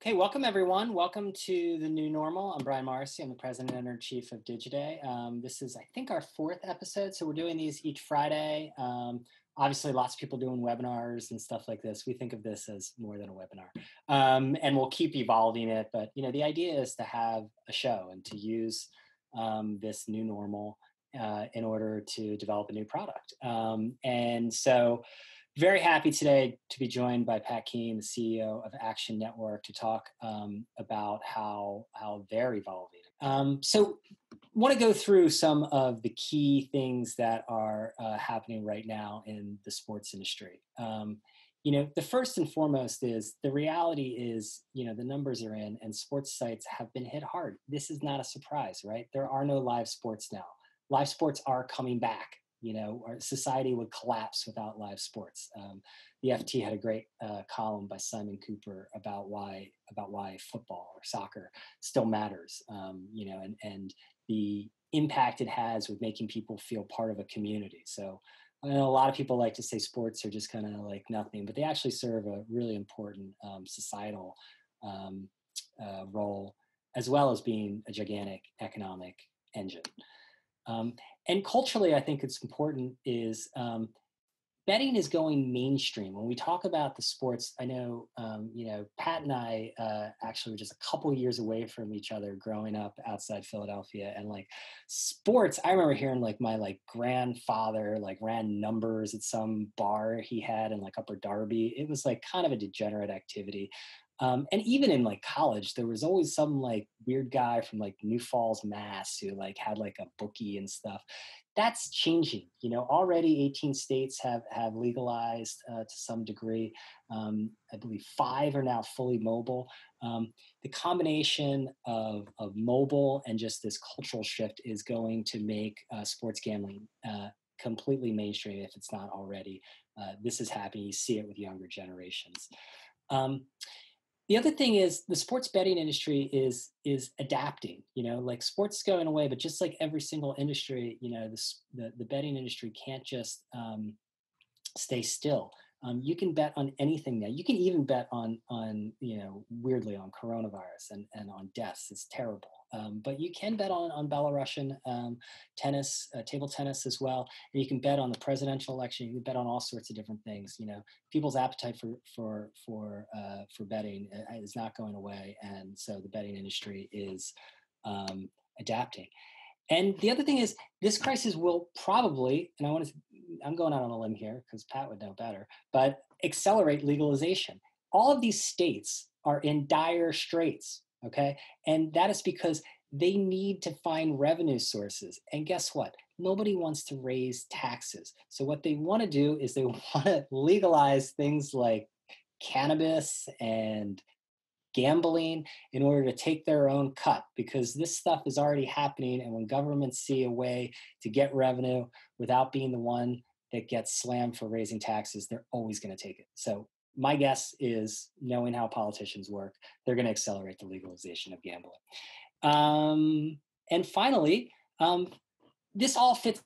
Okay, welcome everyone. Welcome to the new normal. I'm Brian Morrissey. I'm the president and chief of Digiday. Um, this is, I think, our fourth episode. So we're doing these each Friday. Um, obviously, lots of people doing webinars and stuff like this. We think of this as more than a webinar, um, and we'll keep evolving it. But you know, the idea is to have a show and to use um, this new normal uh, in order to develop a new product. Um, and so very happy today to be joined by Pat Keane, the CEO of Action Network, to talk um, about how how they're evolving. Um, so, want to go through some of the key things that are uh, happening right now in the sports industry. Um, you know, the first and foremost is the reality is, you know, the numbers are in, and sports sites have been hit hard. This is not a surprise, right? There are no live sports now. Live sports are coming back you know, our society would collapse without live sports. Um, the FT had a great uh, column by Simon Kuper about why about why football or soccer still matters. Um, you know, and and the impact it has with making people feel part of a community. So. I know a lot of people like to say sports are just kind of like nothing, but they actually serve a really important um, societal um, uh, role, as well as being a gigantic economic engine. Um, and culturally, I think it's important is um, betting is going mainstream. When we talk about the sports, I know, um, you know, Pat and I uh, actually were just a couple years away from each other growing up outside Philadelphia. And like sports, I remember hearing like my like grandfather like ran numbers at some bar he had in like Upper Darby. It was like kind of a degenerate activity. Um, and even in like college, there was always some like weird guy from like New Falls, Mass, who like had like a bookie and stuff. That's changing. You know, already 18 states have have legalized uh, to some degree. Um, I believe five are now fully mobile. Um, the combination of of mobile and just this cultural shift is going to make uh, sports gambling uh, completely mainstream if it's not already. Uh, this is happening. You see it with younger generations. Um, the other thing is the sports betting industry is is adapting you know like sports going away but just like every single industry you know the, the betting industry can't just um, stay still um, you can bet on anything now. You can even bet on on you know weirdly on coronavirus and, and on deaths. It's terrible, um, but you can bet on on Belarusian um, tennis, uh, table tennis as well, and you can bet on the presidential election. You can bet on all sorts of different things. You know, people's appetite for for for uh, for betting uh, is not going away, and so the betting industry is um, adapting. And the other thing is, this crisis will probably, and I want to, I'm going out on a limb here because Pat would know better, but accelerate legalization. All of these states are in dire straits, okay? And that is because they need to find revenue sources. And guess what? Nobody wants to raise taxes. So, what they want to do is they want to legalize things like cannabis and gambling in order to take their own cut because this stuff is already happening. And when governments see a way to get revenue without being the one that gets slammed for raising taxes, they're always going to take it. So, my guess is knowing how politicians work, they're going to accelerate the legalization of gambling. Um, and finally, um, this all fits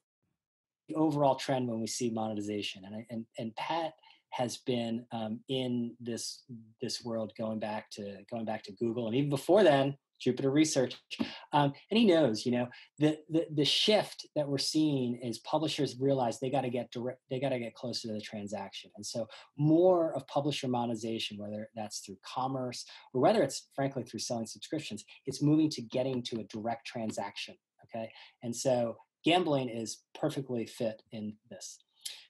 the overall trend when we see monetization. And, and, and Pat has been um, in this this world going back to going back to Google and even before then Jupiter Research, um, and he knows you know the, the the shift that we're seeing is publishers realize they got to get direct they got to get closer to the transaction and so more of publisher monetization whether that's through commerce or whether it's frankly through selling subscriptions it's moving to getting to a direct transaction okay and so gambling is perfectly fit in this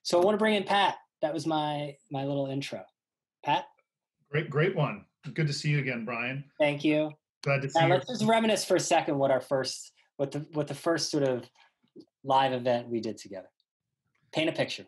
so I want to bring in Pat that was my my little intro. Pat. Great, great one. Good to see you again, Brian. Thank you. Glad to see now. Let's just reminisce for a second what our first, what the what the first sort of live event we did together. Paint a picture.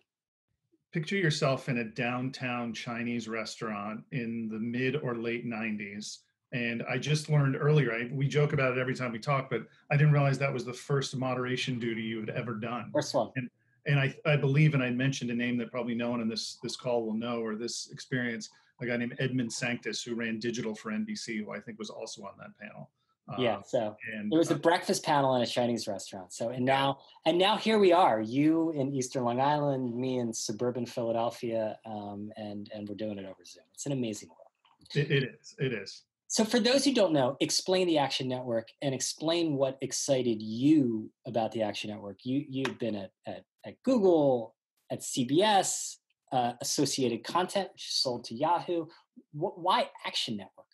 Picture yourself in a downtown Chinese restaurant in the mid or late '90s. And I just learned earlier, I, we joke about it every time we talk, but I didn't realize that was the first moderation duty you had ever done. First one. And and I, I believe, and I mentioned a name that probably no one in this this call will know or this experience, a guy named Edmond Sanctis who ran digital for NBC, who I think was also on that panel. Yeah, uh, so and, there was a uh, breakfast panel in a Chinese restaurant. So and now and now here we are, you in Eastern Long Island, me in suburban Philadelphia, um, and and we're doing it over Zoom. It's an amazing world. it, it is. It is. So, for those who don't know, explain the Action Network and explain what excited you about the Action Network. You you've been at at, at Google, at CBS, uh, Associated Content, which sold to Yahoo. why Action Network?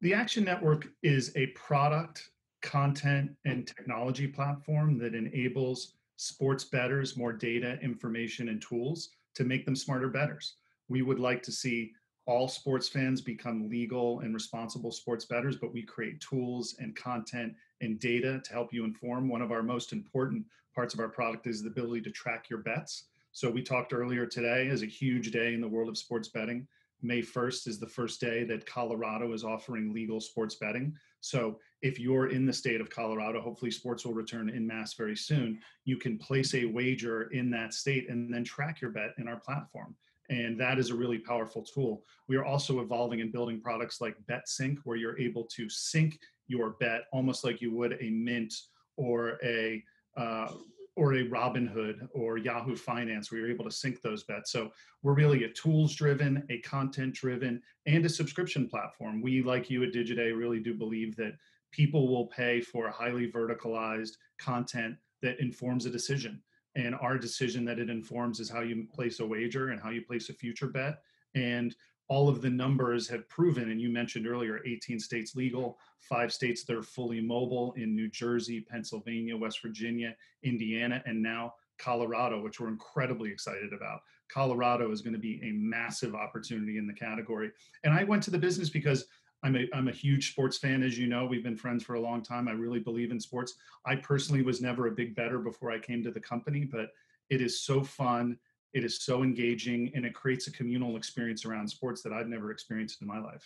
The Action Network is a product, content, and technology platform that enables sports bettors more data, information, and tools to make them smarter bettors. We would like to see all sports fans become legal and responsible sports bettors, but we create tools and content and data to help you inform. One of our most important parts of our product is the ability to track your bets. So we talked earlier today is a huge day in the world of sports betting. May 1st is the first day that Colorado is offering legal sports betting. So if you're in the state of Colorado, hopefully sports will return in mass very soon. You can place a wager in that state and then track your bet in our platform. And that is a really powerful tool. We are also evolving and building products like BetSync, where you're able to sync your bet almost like you would a Mint or a uh, or a Robinhood or Yahoo Finance, where you're able to sync those bets. So we're really a tools driven, a content driven, and a subscription platform. We, like you at Digiday, really do believe that people will pay for highly verticalized content that informs a decision and our decision that it informs is how you place a wager and how you place a future bet and all of the numbers have proven and you mentioned earlier 18 states legal five states that are fully mobile in new jersey pennsylvania west virginia indiana and now colorado which we're incredibly excited about colorado is going to be a massive opportunity in the category and i went to the business because I'm a, I'm a huge sports fan, as you know. We've been friends for a long time. I really believe in sports. I personally was never a big better before I came to the company, but it is so fun. It is so engaging, and it creates a communal experience around sports that I've never experienced in my life.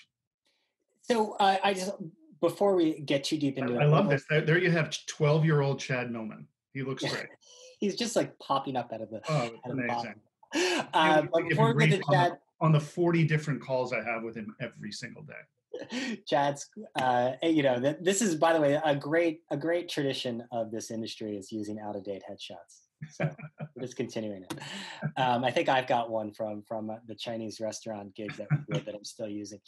So uh, I just before we get too deep into I, it, I love this. There you have 12 year old Chad Millman. He looks great. He's just like popping up out of the. Oh, amazing. Uh, but before we get to Chad, on the 40 different calls I have with him every single day. Chad's, uh, you know, this is, by the way, a great, a great tradition of this industry is using out of date headshots. So just continuing it. Um, I think I've got one from from uh, the Chinese restaurant gig that that I'm still using.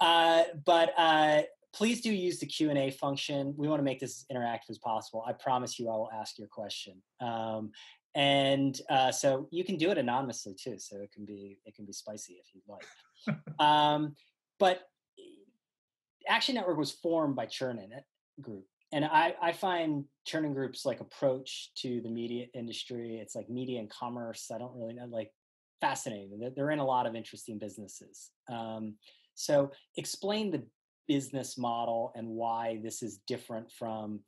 Uh, but uh, please do use the Q and A function. We want to make this as interactive as possible. I promise you, I will ask your question. Um, and uh, so you can do it anonymously too. So it can be it can be spicy if you'd like. um, but Action Network was formed by Chernin Group, and I, I find Chernin Group's like approach to the media industry. It's like media and commerce. I don't really know, like fascinating. They're, they're in a lot of interesting businesses. Um, so explain the business model and why this is different from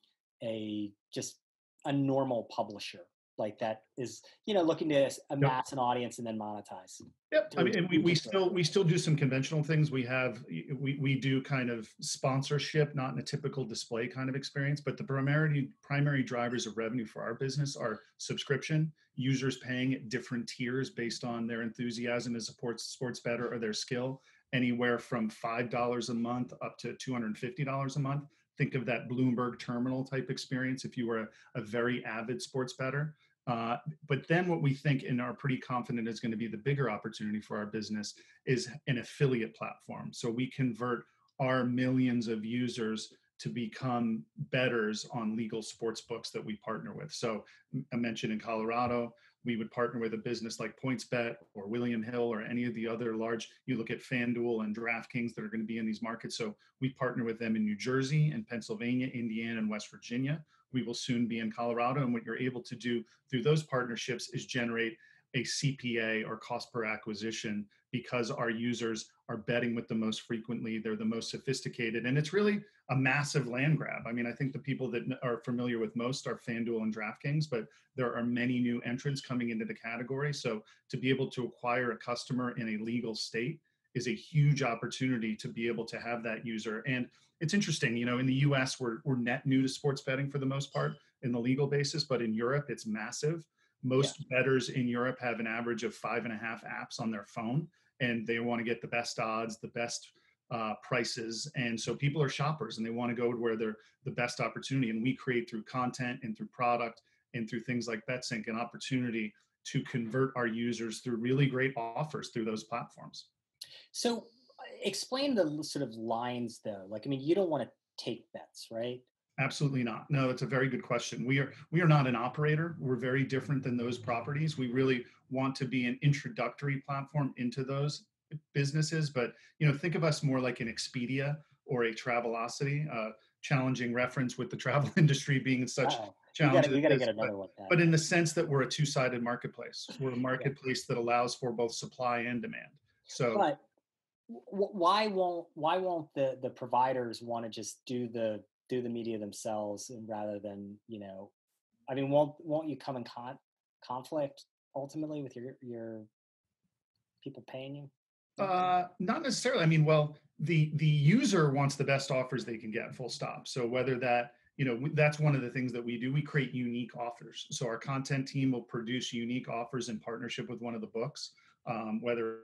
a just a normal publisher like that is you know looking to amass yep. an audience and then monetize yep i mean and we, we still we still do some conventional things we have we, we do kind of sponsorship not in a typical display kind of experience but the primary primary drivers of revenue for our business are subscription users paying at different tiers based on their enthusiasm as sports sports better or their skill anywhere from $5 a month up to $250 a month think of that bloomberg terminal type experience if you were a, a very avid sports better uh, but then what we think and are pretty confident is going to be the bigger opportunity for our business is an affiliate platform. So we convert our millions of users to become betters on legal sports books that we partner with. So I mentioned in Colorado, we would partner with a business like PointsBet or William Hill or any of the other large, you look at FanDuel and DraftKings that are going to be in these markets. So we partner with them in New Jersey and Pennsylvania, Indiana, and West Virginia we will soon be in Colorado. And what you're able to do through those partnerships is generate a CPA or cost per acquisition because our users are betting with the most frequently. They're the most sophisticated. And it's really a massive land grab. I mean, I think the people that are familiar with most are FanDuel and DraftKings, but there are many new entrants coming into the category. So to be able to acquire a customer in a legal state is a huge opportunity to be able to have that user. And it's interesting, you know, in the US, we're, we're net new to sports betting for the most part in the legal basis, but in Europe, it's massive. Most yeah. bettors in Europe have an average of five and a half apps on their phone, and they want to get the best odds, the best uh, prices. And so people are shoppers and they want to go to where they're the best opportunity. And we create through content and through product and through things like BetSync an opportunity to convert our users through really great offers through those platforms. So explain the sort of lines though. Like, I mean, you don't want to take bets, right? Absolutely not. No, it's a very good question. We are we are not an operator. We're very different than those properties. We really want to be an introductory platform into those businesses. But you know, think of us more like an Expedia or a Travelocity. Uh, challenging reference with the travel industry being such Uh-oh. challenges. You got to get another but, one. Then. but in the sense that we're a two-sided marketplace. We're a marketplace that allows for both supply and demand. So but why won't why won't the the providers want to just do the do the media themselves and rather than you know i mean won't won't you come in con- conflict ultimately with your your people paying you uh, not necessarily. I mean, well, the the user wants the best offers they can get. Full stop. So whether that you know that's one of the things that we do. We create unique offers. So our content team will produce unique offers in partnership with one of the books. Um, whether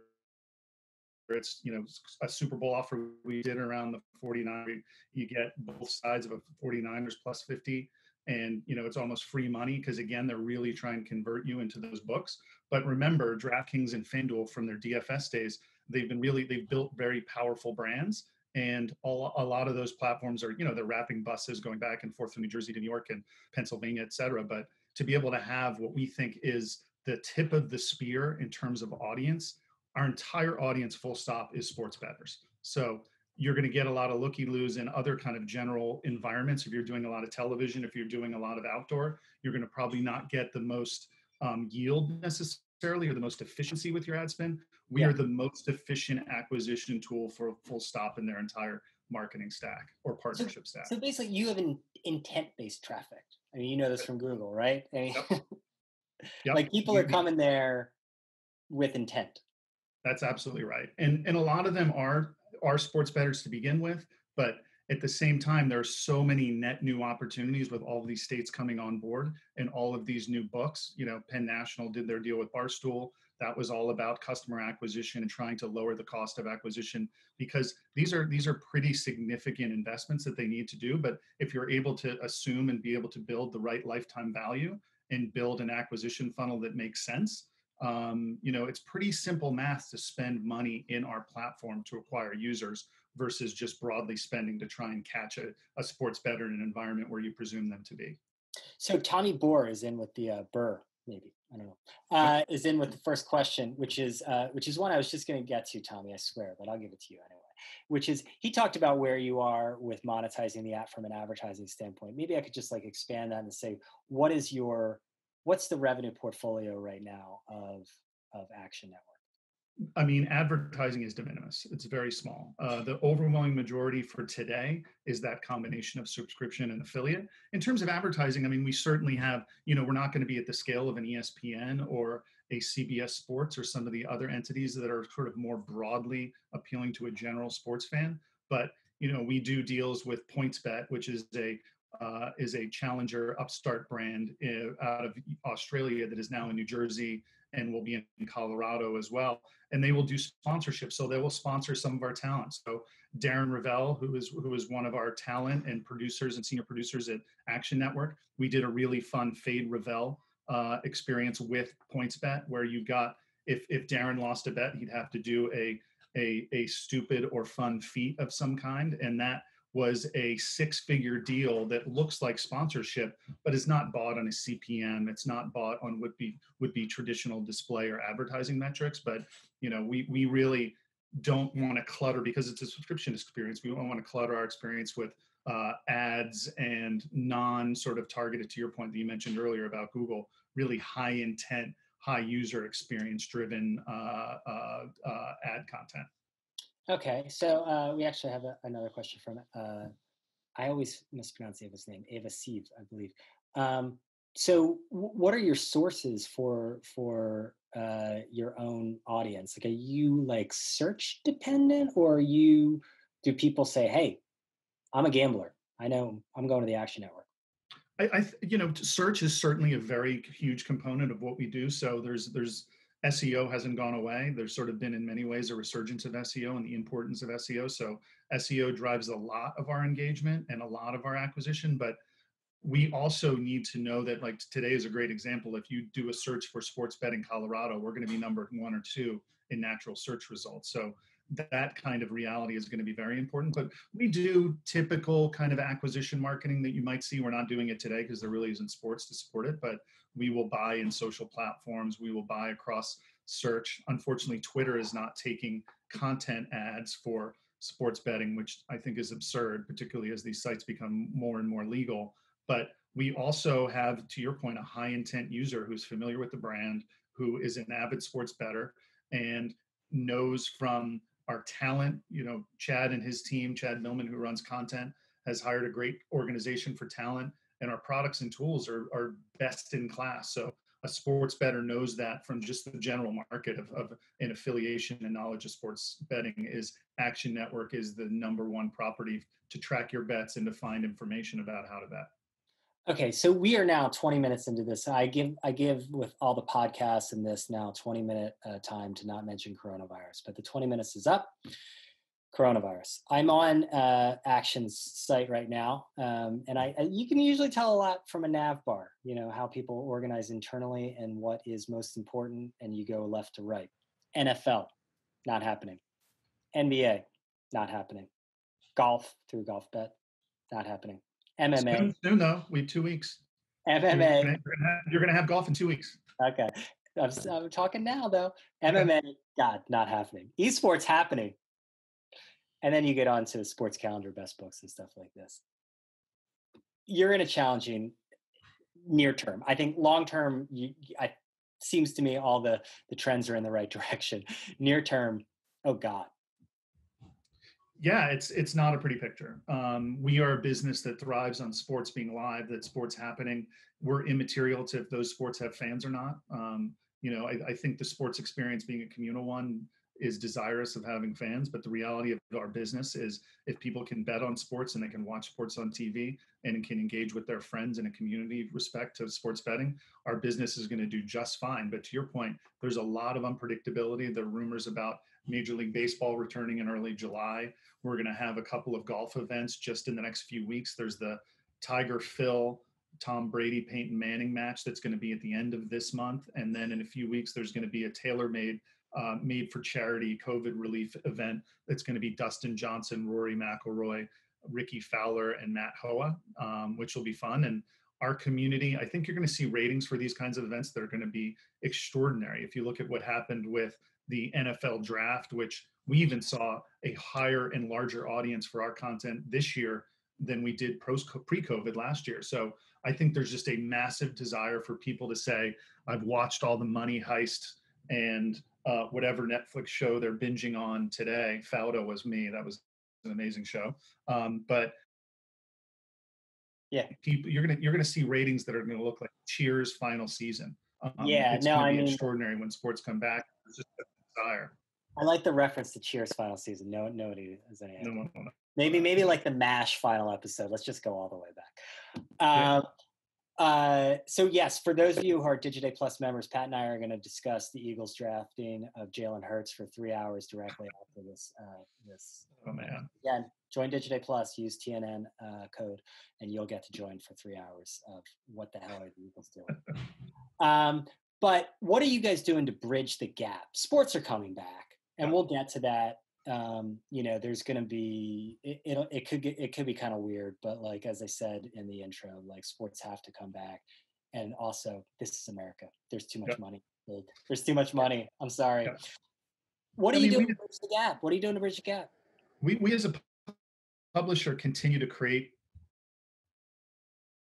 it's you know a Super Bowl offer we did around the 49, you get both sides of a 49ers plus 50 and you know it's almost free money because again they're really trying to convert you into those books. But remember draftkings and fanduel from their dfs days they've been really they've built very powerful brands. And all, a lot of those platforms are you know they're wrapping buses going back and forth from new jersey to new york and pennsylvania et cetera. But to be able to have what we think is the tip of the spear in terms of audience our entire audience full stop is sports bettors so you're going to get a lot of looky loos in other kind of general environments. If you're doing a lot of television, if you're doing a lot of outdoor, you're going to probably not get the most um, yield necessarily or the most efficiency with your ad spend. We yeah. are the most efficient acquisition tool for full stop in their entire marketing stack or partnership so, stack. So basically, you have an intent-based traffic. I mean, you know this from Google, right? I mean, yep. Yep. like people are coming there with intent. That's absolutely right, and and a lot of them are are sports bettors to begin with, but at the same time, there are so many net new opportunities with all of these states coming on board and all of these new books. You know, Penn National did their deal with Barstool. That was all about customer acquisition and trying to lower the cost of acquisition because these are these are pretty significant investments that they need to do. But if you're able to assume and be able to build the right lifetime value and build an acquisition funnel that makes sense, um, you know, it's pretty simple math to spend money in our platform to acquire users versus just broadly spending to try and catch a, a sports better in an environment where you presume them to be. So Tommy Bohr is in with the uh, Burr, maybe I don't know, uh, is in with the first question, which is uh, which is one I was just going to get to, Tommy. I swear, but I'll give it to you anyway. Which is he talked about where you are with monetizing the app from an advertising standpoint. Maybe I could just like expand that and say, what is your what's the revenue portfolio right now of of Action Network? I mean, advertising is de minimis. It's very small. Uh, the overwhelming majority for today is that combination of subscription and affiliate. In terms of advertising, I mean, we certainly have, you know, we're not going to be at the scale of an ESPN or a CBS Sports or some of the other entities that are sort of more broadly appealing to a general sports fan. But, you know, we do deals with PointsBet, which is a uh, is a challenger upstart brand uh, out of Australia that is now in New Jersey and will be in Colorado as well. And they will do sponsorship, so they will sponsor some of our talent. So Darren Rovell, who is who is one of our talent and producers and senior producers at Action Network, we did a really fun Fade Rovell uh, experience with PointsBet, where you got if if Darren lost a bet, he'd have to do a a a stupid or fun feat of some kind, and that was a six figure deal that looks like sponsorship but is not bought on a cpm it's not bought on would be would be traditional display or advertising metrics but you know we we really don't want to clutter because it's a subscription experience we don't want to clutter our experience with uh, ads and non sort of targeted to your point that you mentioned earlier about google really high intent high user experience driven uh, uh, uh ad content Okay, so uh, we actually have a, another question from. Uh, I always mispronounce Ava's name, Ava Sieve, I believe. Um, so, w- what are your sources for for uh, your own audience? Like, are you like search dependent, or are you do people say, "Hey, I'm a gambler. I know I'm going to the Action Network." I, I you know, search is certainly a very huge component of what we do. So there's there's SEO hasn't gone away. There's sort of been, in many ways, a resurgence of SEO and the importance of SEO. So SEO drives a lot of our engagement and a lot of our acquisition. But we also need to know that, like today is a great example. If you do a search for sports betting in Colorado, we're going to be number one or two in natural search results. So that kind of reality is going to be very important. But we do typical kind of acquisition marketing that you might see. We're not doing it today because there really isn't sports to support it, but we will buy in social platforms. We will buy across search. Unfortunately, Twitter is not taking content ads for sports betting, which I think is absurd, particularly as these sites become more and more legal. But we also have, to your point, a high intent user who's familiar with the brand, who is an avid sports bettor and knows from our talent, you know, Chad and his team, Chad Millman, who runs content, has hired a great organization for talent, and our products and tools are, are best in class. So a sports bettor knows that from just the general market of, of an affiliation and knowledge of sports betting is Action Network is the number one property to track your bets and to find information about how to bet. Okay, so we are now 20 minutes into this. I give I give with all the podcasts and this now 20 minute uh, time to not mention coronavirus, but the 20 minutes is up. Coronavirus. I'm on uh, Action's site right now, um, and I, you can usually tell a lot from a nav bar. You know how people organize internally and what is most important, and you go left to right. NFL, not happening. NBA, not happening. Golf through golf bet, not happening MMA. Soon, soon though. We have two weeks. MMA. You're going to have golf in two weeks. Okay. I'm, I'm talking now though. MMA, God, not happening. Esports happening. And then you get on to sports calendar, best books, and stuff like this. You're in a challenging near term. I think long term, I seems to me all the the trends are in the right direction. Near term, oh God, yeah, it's it's not a pretty picture. Um, we are a business that thrives on sports being live, that sports happening. We're immaterial to if those sports have fans or not. Um, you know, I, I, think the sports experience being a communal one is desirous of having fans, but the reality of our business is if people can bet on sports and they can watch sports on TV and can engage with their friends in a community respect to sports betting, our business is going to do just fine. But to your point, there's a lot of unpredictability. The rumors about Major League Baseball returning in early July. We're going to have a couple of golf events just in the next few weeks. There's the Tiger Phil, Tom Brady, Peyton Manning match that's going to be at the end of this month. And then in a few weeks, there's going to be a tailor made, uh, made for charity COVID relief event that's going to be Dustin Johnson, Rory McIlroy, Rickie Fowler, and Matt Hoa, um, which will be fun. And our community, I think you're going to see ratings for these kinds of events that are going to be extraordinary. If you look at what happened with the NFL draft, which we even saw a higher and larger audience for our content this year than we did pre-COVID last year. So I think there's just a massive desire for people to say, I've watched all the Money Heist and uh, whatever Netflix show they're binging on today. Fauda was me. That was an amazing show. Um, but yeah, people, you're gonna you're gonna see ratings that are gonna look like Cheers final season. Um, yeah, no, I mean extraordinary when sports come back. It's just desire. I like the reference to Cheers final season. No, nobody has any. No, no, no. Maybe, maybe like the Mash final episode. Let's just go all the way back. Um, uh, so yes, for those of you who are Digiday Plus members, Pat and I are going to discuss the Eagles drafting of Jalen Hurts for three hours directly after this. Uh, this. Oh man! Again, join Digiday Plus. Use TNN uh, code, and you'll get to join for three hours of what the hell are the Eagles doing. um, but what are you guys doing to bridge the gap? Sports are coming back and we'll get to that um, you know there's going to be it, it, it could get it could be kind of weird but like as i said in the intro like sports have to come back and also this is america. There's too much yep. money there's too much money. I'm sorry. Yep. what are I you mean, doing we, to bridge the gap? What are you doing to bridge the gap? We, we as a publisher continue to create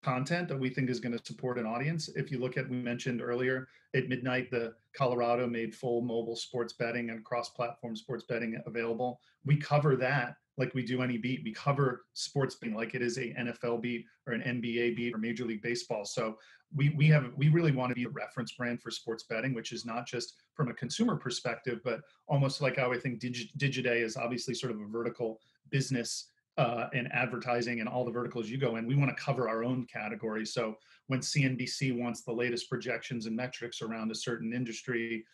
content that we think is going to support an audience. If you look at, we mentioned earlier at midnight, the Colorado made full mobile sports betting and cross platform sports betting available. We cover that like we do any beat. We cover sports betting like it is a NFL beat or an NBA beat or Major League Baseball. So we, we have we really want to be a reference brand for sports betting, which is not just from a consumer perspective, but almost like how I think Digi, Digiday is obviously sort of a vertical business uh, and advertising and all the verticals you go in, we want to cover our own category. So when CNBC wants the latest projections and metrics around a certain industry,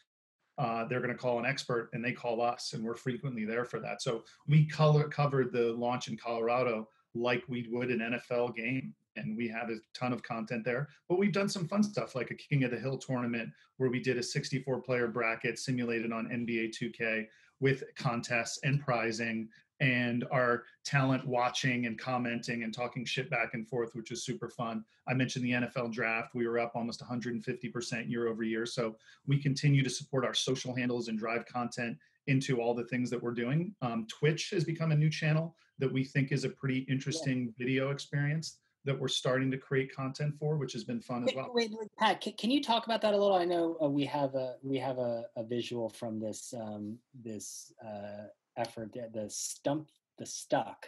uh, they're going to call an expert and they call us, and we're frequently there for that. So we color, covered the launch in Colorado like we would an NFL game. And we have a ton of content there. But we've done some fun stuff like a King of the Hill tournament where we did a 64 player bracket simulated on NBA 2K with contests and prizing and our talent watching and commenting and talking shit back and forth, which is super fun. I mentioned the NFL draft. We were up almost 150% year over year. So we continue to support our social handles and drive content into all the things that we're doing. Um, Twitch has become a new channel that we think is a pretty interesting yeah. video experience that we're starting to create content for, which has been fun wait, as well. Wait, wait Pat, can, can, you talk about that a little? I know uh, we have a we have a, a visual from this um, this uh, effort, the stump, the stuck.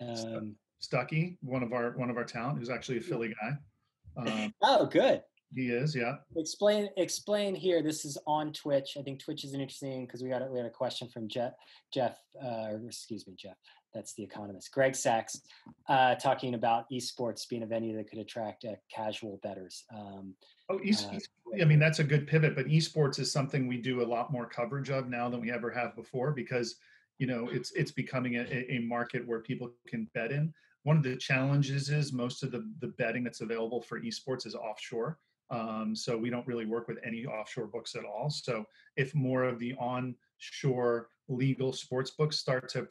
Um, Stuckey, one of our one of our talent, who's actually a Philly guy. Um, oh, good. He is, yeah. Explain explain here. This is on Twitch. I think Twitch is interesting because we got a, we had a question from Jeff Jeff uh, excuse me Jeff. That's the economist Greg Sachs uh, talking about esports being a venue that could attract uh, casual betters. Um, oh, e- uh, I mean that's a good pivot, but esports is something we do a lot more coverage of now than we ever have before because you know it's it's becoming a, a market where people can bet in. One of the challenges is most of the the betting that's available for esports is offshore. Um, so we don't really work with any offshore books at all. So if more of the onshore legal sports books start to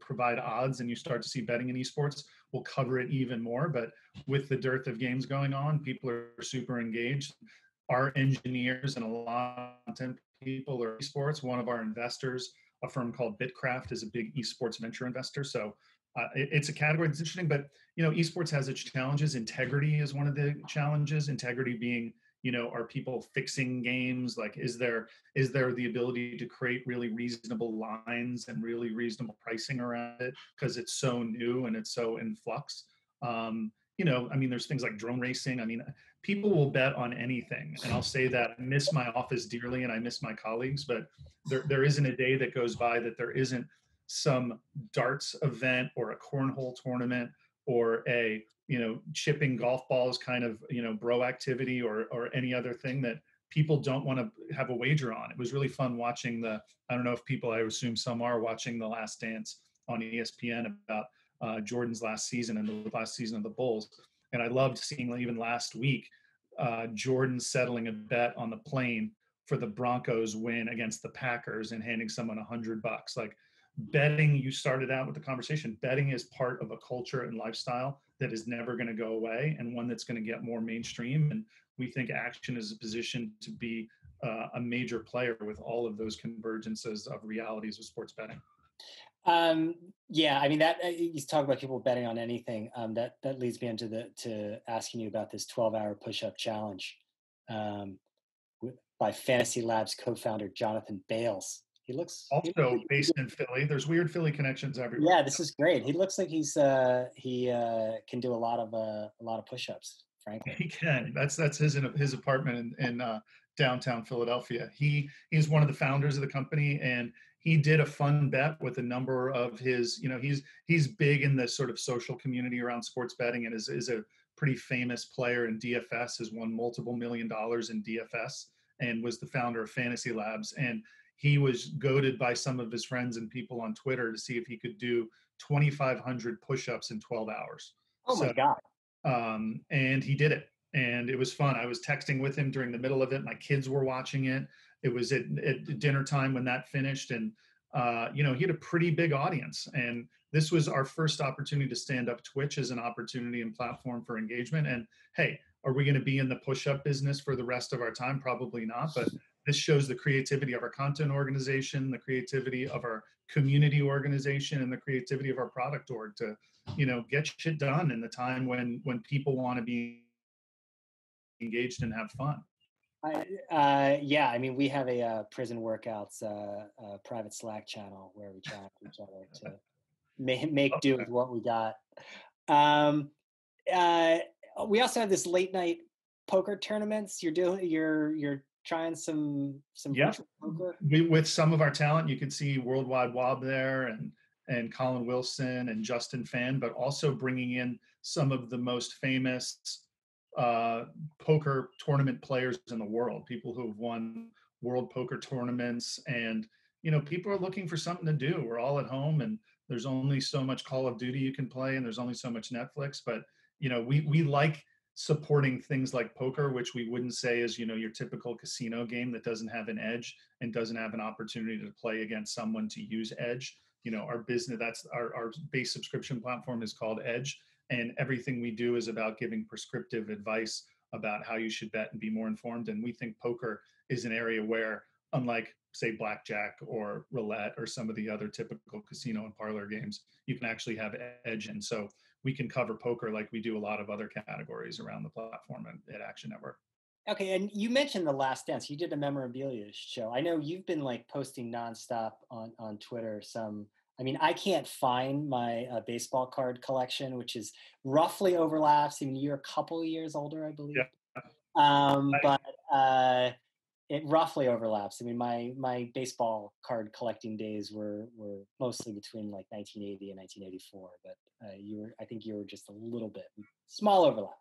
provide odds and you start to see betting in esports, we'll cover it even more. But with the dearth of games going on, people are super engaged. Our engineers and a lot of people are esports. One of our investors, a firm called Bitkraft, is a big esports venture investor. So uh, it, it's a category that's interesting, but you know, esports has its challenges. Integrity is one of the challenges. Integrity being, you know, are people fixing games? Like, is there is there the ability to create really reasonable lines and really reasonable pricing around it because it's so new and it's so in flux? Um, you know, I mean, there's things like drone racing. I mean, people will bet on anything, and I'll say that I miss my office dearly and I miss my colleagues, but there there isn't a day that goes by that there isn't some darts event or a cornhole tournament or a you know chipping golf balls kind of you know bro activity or or any other thing that people don't want to have a wager on. It was really fun watching the I don't know if people I assume some are watching the Last Dance on ESPN about uh, Jordan's last season and the last season of the Bulls. And I loved seeing even last week uh, Jordan settling a bet on the plane for the Broncos win against the Packers and handing someone a hundred bucks. Like betting you started out with the conversation betting is part of a culture and lifestyle that is never going to go away and one that's going to get more mainstream and we think action is a position to be uh, a major player with all of those convergences of realities of sports betting um, yeah i mean that uh, you talk about people betting on anything um, that that leads me into the to asking you about this 12 hour push-up challenge um, by fantasy labs co-founder jonathan bales he looks also he looks based in Philly. There's weird Philly connections everywhere. Yeah, this is great. He looks like he's uh, he uh, can do a lot of uh, a lot of push-ups. Frankly, he can. That's that's his in his apartment in, in uh, downtown Philadelphia. He is one of the founders of the company, and he did a fun bet with a number of his. You know, he's he's big in the sort of social community around sports betting, and is is a pretty famous player in DFS. Has won multiple million dollars in DFS, and was the founder of Fantasy Labs and he was goaded by some of his friends and people on Twitter to see if he could do 2,500 push-ups in 12 hours. Oh my so, god! Um, and he did it, and it was fun. I was texting with him during the middle of it. My kids were watching it. It was at, at dinner time when that finished, and uh, you know he had a pretty big audience. And this was our first opportunity to stand up Twitch as an opportunity and platform for engagement. And hey, are we going to be in the push-up business for the rest of our time? Probably not, but this shows the creativity of our content organization, the creativity of our community organization, and the creativity of our product org to, you know, get shit done in the time when when people want to be engaged and have fun. I, uh, yeah, I mean, we have a uh, prison workouts uh, uh private Slack channel where we chat with each other to make, make do with what we got. Um, uh, we also have this late night poker tournaments. You're doing you're you're trying some some yeah. We, with some of our talent, you can see Worldwide Wob there and and Collin Wilson and Justin Phan, but also bringing in some of the most famous uh, poker tournament players in the world, people who have won world poker tournaments, and you know, people are looking for something to do. We're all at home, and there's only so much Call of Duty you can play, and there's only so much Netflix. But you know, we we like supporting things like poker, which we wouldn't say is, you know, your typical casino game that doesn't have an edge and doesn't have an opportunity to play against someone to use edge. You know, our business, that's our, our base subscription platform is called Edge. And everything we do is about giving prescriptive advice about how you should bet and be more informed. And we think poker is an area where, unlike say blackjack or roulette or some of the other typical casino and parlor games, you can actually have edge. And so we can cover poker like we do a lot of other categories around the platform at, at Action Network. Okay, and you mentioned the Last Dance. You did a memorabilia show. I know you've been like posting nonstop on on Twitter. Some, I mean, I can't find my uh, baseball card collection, which is roughly overlaps. I mean, you're a couple years older, I believe. Yeah. Um, but uh, it roughly overlaps. I mean, my my baseball card collecting days were were mostly between like 1980 and 1984, but uh, you were I think you were just a little bit small overlap.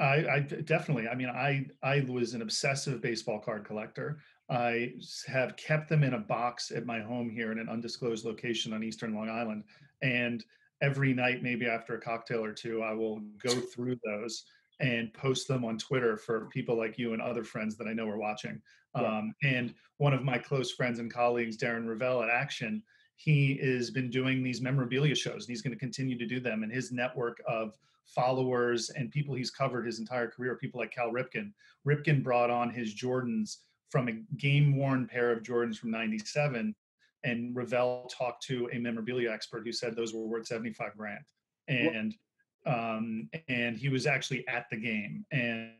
I, I definitely. I mean, I I was an obsessive baseball card collector. I have kept them in a box at my home here in an undisclosed location on Eastern Long Island, and every night, maybe after a cocktail or two, I will go through those and post them on Twitter for people like you and other friends that I know are watching. Yeah. Um, and one of my close friends and colleagues, Darren Rovell at Action, he has been doing these memorabilia shows and he's going to continue to do them. And his network of followers and people he's covered his entire career, people like Cal Ripken. Ripken brought on his Jordans from a game worn pair of Jordans from 97. And Rovell talked to a memorabilia expert who said those were worth 75 grand. And um, and he was actually at the game and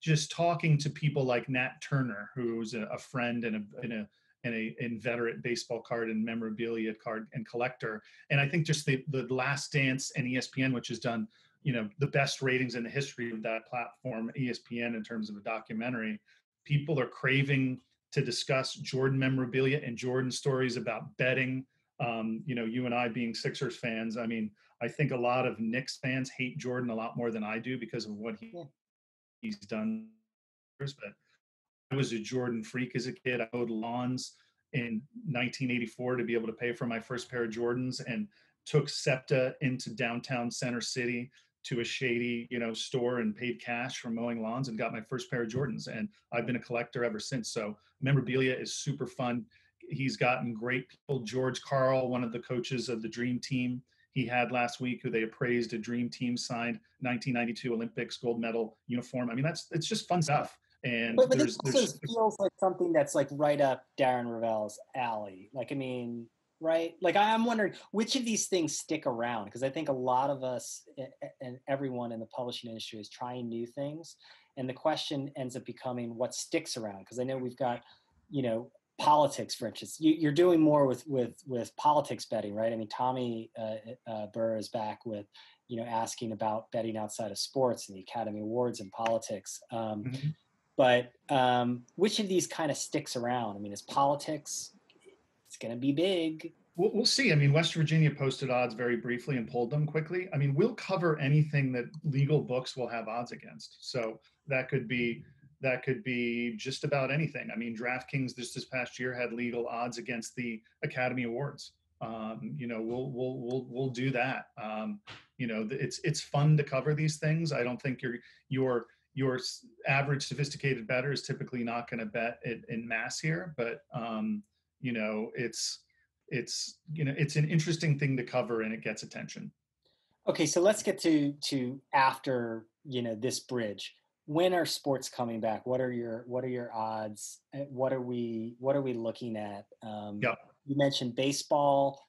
just talking to people like Nat Turner, who's a, a friend and a, and a and a inveterate baseball card and memorabilia card and collector. And I think just the the Last Dance and ESPN, which has done you know the best ratings in the history of that platform, ESPN, in terms of a documentary, people are craving to discuss Jordan memorabilia and Jordan stories about betting. Um, you know, you and I being Sixers fans, I mean, I think a lot of Knicks fans hate Jordan a lot more than I do because of what he he's done. But I was a Jordan freak as a kid. I owed lawns in 1984 to be able to pay for my first pair of Jordans, and took SEPTA into downtown Center City to a shady, you know, store and paid cash for mowing lawns and got my first pair of Jordans. And I've been a collector ever since. So memorabilia is super fun. He's gotten great people. George Karl, one of the coaches of the Dream Team, he had last week, who they appraised a dream team signed 1992 Olympics gold medal uniform. I mean, that's it's just fun stuff. And but, but there's, this there's, feels like something that's like right up Darren Rovell's alley. Like, I mean, right? Like, I'm wondering which of these things stick around because I think a lot of us and everyone in the publishing industry is trying new things, and the question ends up becoming what sticks around. Because I know we've got, you know, politics, for instance. You, are doing more with with with politics betting, right? I mean, Tommy uh, uh, Burr is back with you know asking about betting outside of sports and the Academy Awards and politics. Um, mm-hmm. But um, which of these kind of sticks around? I mean, is politics? It's going to be big. We'll, we'll see. I mean, West Virginia posted odds very briefly and pulled them quickly. I mean, we'll cover anything that legal books will have odds against. So that could be that could be just about anything. I mean, DraftKings this this past year had legal odds against the Academy Awards. Um, you know, we'll we'll we'll we'll do that. Um, you know, it's it's fun to cover these things. I don't think your your your average sophisticated better is typically not going to bet it in mass here, but um, you know, it's it's you know it's an interesting thing to cover and it gets attention. Okay, so let's get to to after you know this bridge when are sports coming back? What are your what are your odds? Eh, what are we what are we looking at? Um, yeah. You mentioned baseball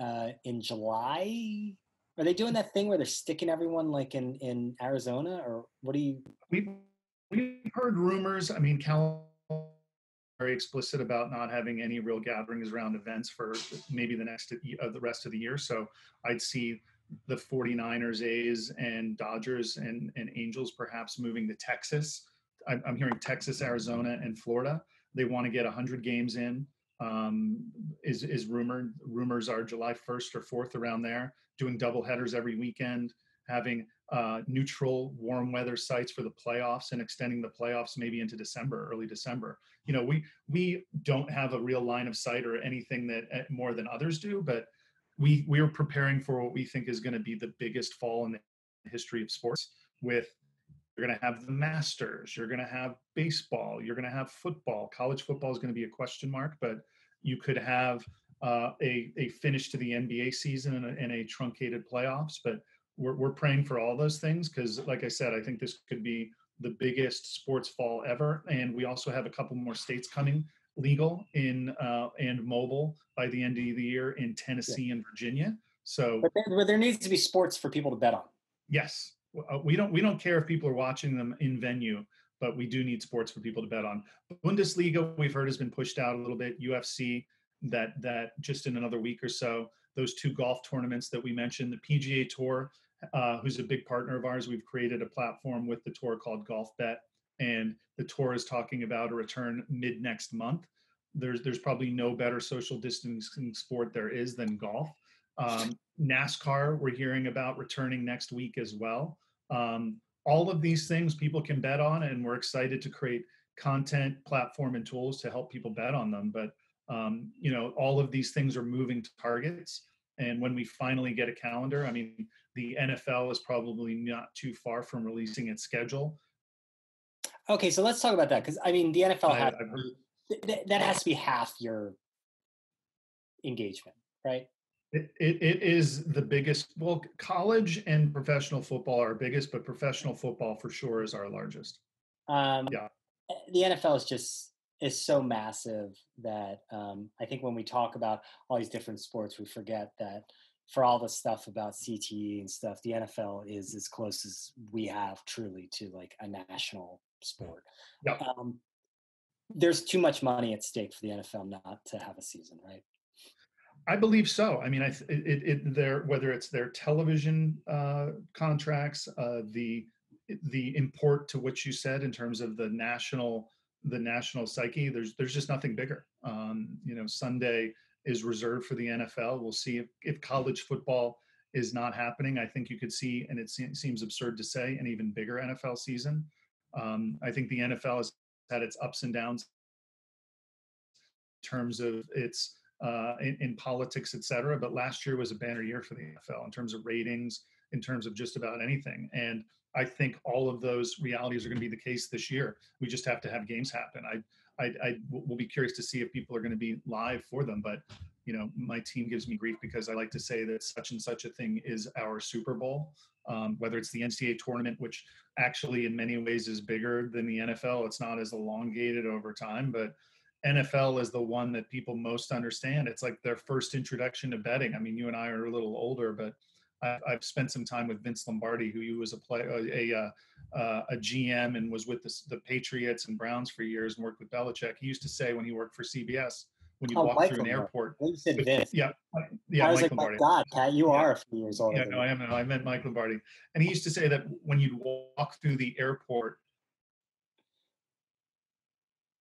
uh, in July. Are they doing that thing where they're sticking everyone like in in Arizona, or what do you? We we've heard rumors. I mean, Cal very explicit about not having any real gatherings around events for maybe the next uh, the rest of the year. So I'd see the 49ers, A's, and Dodgers and, and Angels perhaps moving to Texas. I'm, hearing Texas, Arizona, and Florida. They want to get 100 games in. Um, is is rumored. Rumors are July 1st or 4th around there. Doing double headers every weekend, having uh, neutral warm weather sites for the playoffs, and extending the playoffs maybe into December, early December. You know, we we don't have a real line of sight or anything that eh, more than others do, but we we are preparing for what we think is going to be the biggest fall in the history of sports with you're going to have the Masters. You're going to have baseball. You're going to have football. College football is going to be a question mark, but you could have uh, a a finish to the NBA season and a, and a truncated playoffs. But we're we're praying for all those things because, like I said, I think this could be the biggest sports fall ever. And we also have a couple more states coming legal in uh, and mobile by the end of the year in Tennessee yeah. and Virginia. So, but there, but there needs to be sports for people to bet on. Yes, uh, we don't we don't care if people are watching them in venue, but we do need sports for people to bet on. Bundesliga we've heard has been pushed out a little bit. UFC that that just in another week or so. Those two golf tournaments that we mentioned, the PGA Tour, uh, who's a big partner of ours, we've created a platform with the tour called Golf Bet, and the tour is talking about a return mid next month. There's there's probably no better social distancing sport there is than golf. Um, NASCAR, we're hearing about returning next week as well. Um, all of these things people can bet on, and we're excited to create content, platform, and tools to help people bet on them. But um, you know, all of these things are moving targets. And when we finally get a calendar, I mean, the NFL is probably not too far from releasing its schedule. Okay, so let's talk about that because I mean, the NFL has th- that has to be half your engagement, right? It, it, it is the biggest. Well, college and professional football are biggest, but professional football for sure is our largest. Um, yeah, eh, the NFL is just is so massive that um, I think when we talk about all these different sports, we forget that for all the stuff about CTE and stuff, the NFL is as close as we have truly to like a national sport. Yep. Um, there's too much money at stake for the NFL not to have a season, right? I believe so. I mean, I it, it, it their whether it's their television uh, contracts, uh, the the import to what you said in terms of the national the national psyche. There's there's just nothing bigger. Um, you know, Sunday is reserved for the NFL. We'll see if, if college football is not happening. I think you could see, and it seems absurd to say, an even bigger NFL season. Um, I think the NFL has had its ups and downs in terms of its uh, in, in, politics, et cetera. But last year was a banner year for the NFL in terms of ratings, in terms of just about anything. And I think all of those realities are going to be the case this year. We just have to have games happen. I, I, I will be curious to see if people are going to be live for them. But you know, my team gives me grief because I like to say that such and such a thing is our Super Bowl. Um, whether it's the NCAA tournament, which actually in many ways is bigger than the NFL, it's not as elongated over time, but NFL is the one that people most understand. It's like their first introduction to betting. I mean, you and I are a little older, but I've spent some time with Vince Lombardi, who was a play a a, uh, a GM and was with the, the, Patriots and Browns for years and worked with Belichick. He used to say when he worked for CBS, when you oh, walk through an airport, you said Vince. yeah, yeah, I was Mike like, Lombardi. my God, Pat, you yeah. are a few years old. Yeah, no, I am. No, I meant Mike Lombardi, and he used to say that when you'd walk through the airport,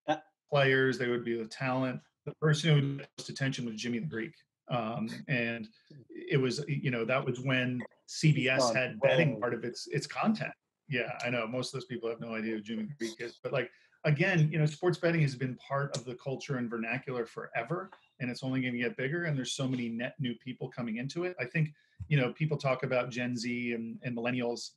uh, players, they would be the talent. The person who would most attention was Jimmy the Greek. Um, and it was, you know, that was when CBS had betting part of its its content. Yeah, I know most of those people have no idea who Jimmy Greek is, but like again, you know, sports betting has been part of the culture and vernacular forever, and it's only going to get bigger. And there's so many net new people coming into it. I think, you know, people talk about Gen Z and, and millennials.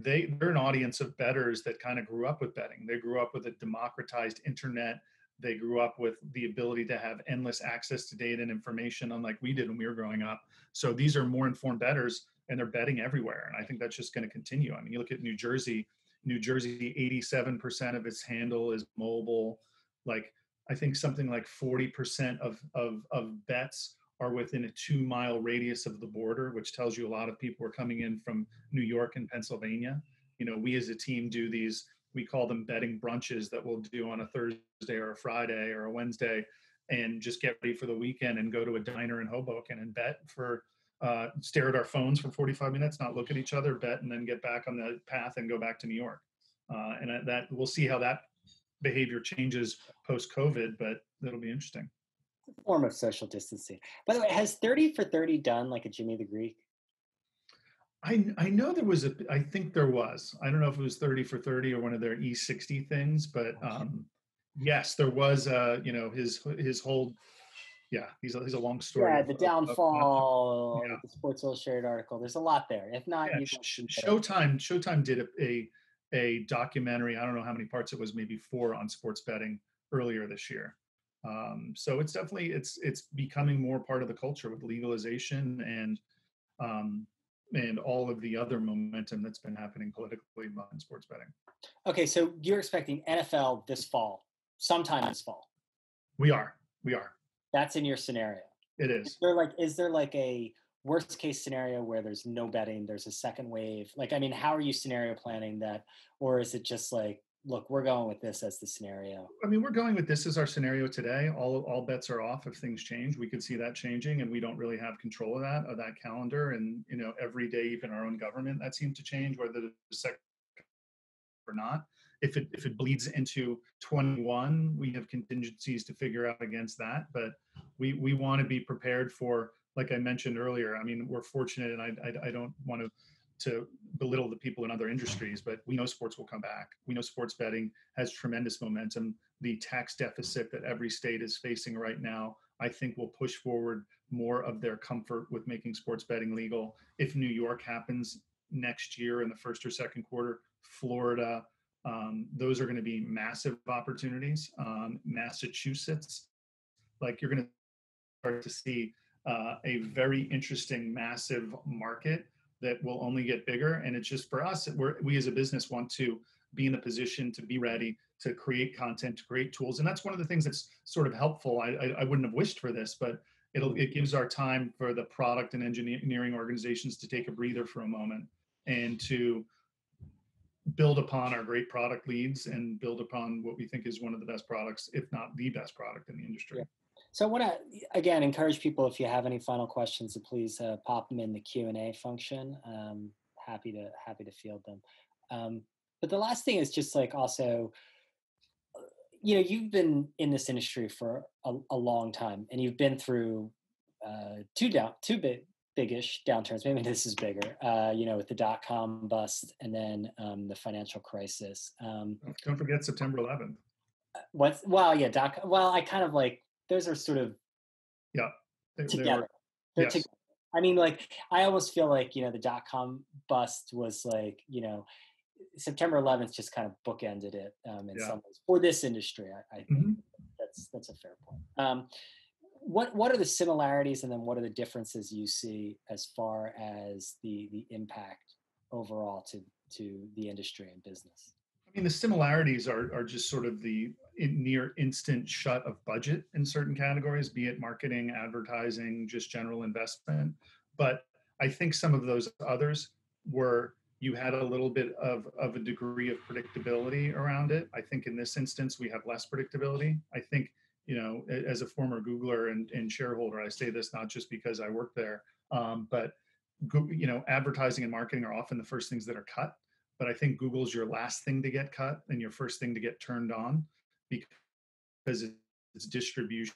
They they're an audience of betters that kind of grew up with betting. They grew up with a democratized internet they grew up with the ability to have endless access to data and information, unlike we did when we were growing up. So these are more informed betters and they're betting everywhere. And I think that's just going to continue. I mean, you look at New Jersey, New Jersey, 87% of its handle is mobile. Like, I think something like 40% of, of, of bets are within a two mile radius of the border, which tells you a lot of people are coming in from New York and Pennsylvania. You know, we as a team do these we call them betting brunches that we'll do on a Thursday or a Friday or a Wednesday and just get ready for the weekend and go to a diner in Hoboken and bet for uh, stare at our phones for 45 minutes, not look at each other, bet, and then get back on the path and go back to New York. Uh, and that we'll see how that behavior changes post COVID, but it'll be interesting. form of social distancing. By the way, has 30 for 30 done like a Jimmy the Greek? I I know there was a I think there was. I don't know if it was 30 for 30 or one of their E60 things, but um yes, there was a you know, his his whole yeah, he's a, he's a long story. Yeah, the downfall, of, yeah. the Sports Illustrated article. There's a lot there. If not, yeah, Showtime Showtime did a, a a documentary. I don't know how many parts it was, maybe four on sports betting earlier this year. Um, so it's definitely it's it's becoming more part of the culture with legalization and um, and all of the other momentum that's been happening politically behind sports betting. Okay, so you're expecting NFL this fall, sometime this fall. We are. We are. That's in your scenario. It is. Is there like is there like a worst case scenario where there's no betting, there's a second wave? Like I mean, how are you scenario planning that or is it just like look, we're going with this as the scenario. I mean, we're going with this as our scenario today. All all bets are off if things change. We could see that changing, and we don't really have control of that of that calendar. And you know, every day, even our own government, that seemed to change whether the second or not. If it if it bleeds into 21, we have contingencies to figure out against that. But we we want to be prepared for, like I mentioned earlier. I mean, we're fortunate, and I I, I don't want to to belittle the people in other industries, but we know sports will come back. We know sports betting has tremendous momentum. The tax deficit that every state is facing right now, I think will push forward more of their comfort with making sports betting legal. If New York happens next year in the first or second quarter, Florida, um, those are going to be massive opportunities. Um, Massachusetts, like you're going to start to see uh, a very interesting, massive market that will only get bigger. And it's just for us, we're, we as a business want to be in a position to be ready to create content, to create tools. And that's one of the things that's sort of helpful. I, I, I wouldn't have wished for this, but it'll, it gives our time for the product and engineering organizations to take a breather for a moment and to build upon our great product leads and build upon what we think is one of the best products, if not the best product in the industry. Yeah. So I want to again encourage people if you have any final questions to please uh, pop them in the Q and A function. Um, happy to happy to field them. Um, but the last thing is just like also, uh, you know, you've been in this industry for a, a long time, and you've been through uh, two down two big biggish downturns. Maybe this is bigger. Uh, you know, with the dot com bust and then um, the financial crisis. Um, Don't forget September 11th. Uh, what's well, yeah, dot. Well, I kind of like those are sort of yeah they, together. They yes. together. I mean, like I almost feel like you know the dot com bust was like you know September 11th just kind of bookended it um, in yeah. some ways for this industry. I, I think mm-hmm. that's that's a fair point. Um, what what are the similarities and then what are the differences you see as far as the the impact overall to to the industry and business? I mean, the similarities are are just sort of the in near instant shut of budget in certain categories, be it marketing, advertising, just general investment. But I think some of those others were you had a little bit of, of a degree of predictability around it. I think in this instance, we have less predictability. I think, you know, as a former Googler and, and shareholder, I say this not just because I work there, um, but, you know, advertising and marketing are often the first things that are cut but I think Google's your last thing to get cut and your first thing to get turned on because it's distribution.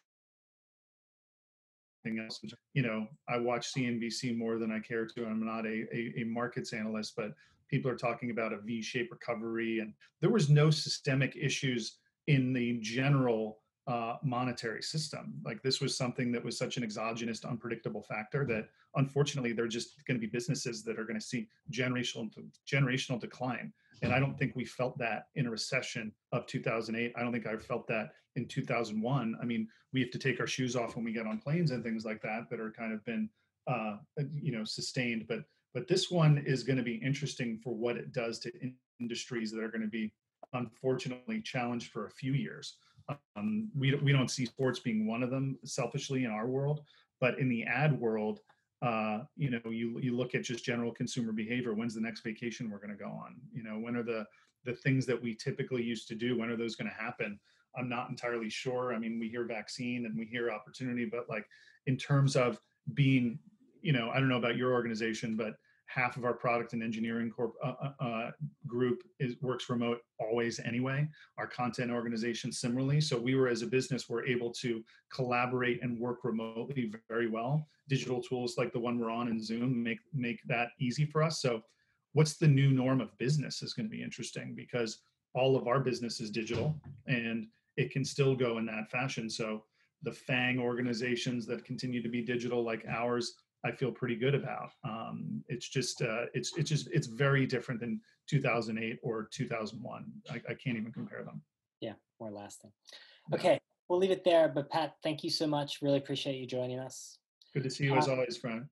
Else. You know, I watch CNBC more than I care to. I'm not a, a, a markets analyst, but people are talking about a V-shaped recovery, and there was no systemic issues in the general uh, monetary system. Like this was something that was such an exogenous, unpredictable factor that unfortunately they're just going to be businesses that are going to see generational generational decline. And I don't think we felt that in a recession of 2008. I don't think I felt that in 2001. I mean, we have to take our shoes off when we get on planes and things like that that are kind of been uh, you know sustained. But but this one is going to be interesting for what it does to industries that are going to be unfortunately challenged for a few years. Um, we, we don't see sports being one of them selfishly in our world, but in the ad world, uh, you know, you you look at just general consumer behavior. When's the next vacation we're going to go on? You know, when are the the things that we typically used to do? When are those going to happen? I'm not entirely sure. I mean, we hear vaccine and we hear opportunity, but like in terms of being, you know, I don't know about your organization, but half of our product and engineering corp, uh, uh, uh, group is works remote always anyway. Our content organization similarly. So we were as a business were able to collaborate and work remotely very well. Digital tools like the one we're on in zoom make make that easy for us. So what's the new norm of business is going to be interesting because all of our business is digital and it can still go in that fashion. So the FAANG organizations that continue to be digital like ours I feel pretty good about. Um, it's just uh, it's it's just it's very different than 2008 or 2001. I, I can't even compare them. Yeah, more lasting. Okay, we'll leave it there. But Pat, thank you so much. Really appreciate you joining us. Good to see you as always, friend.